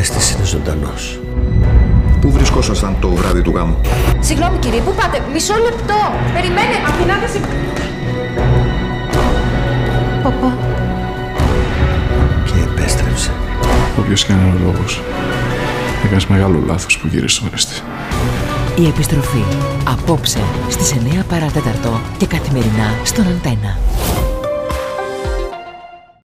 Ορέστης είναι ζωντανός. Πού βρισκόσασταν το βράδυ του γάμου; Συγγνώμη κύριε, πού πάτε, μισό λεπτό. Περιμένετε. Αφινάτε σε... Παπά. Και επέστρεψε. Όποιος και αν είναι ο λόγος, έκανες μεγάλο λάθος που γύρισες στο Ορέστη. Η επιστροφή. Απόψε στις 9 παρατέταρτο και καθημερινά στον Αντένα.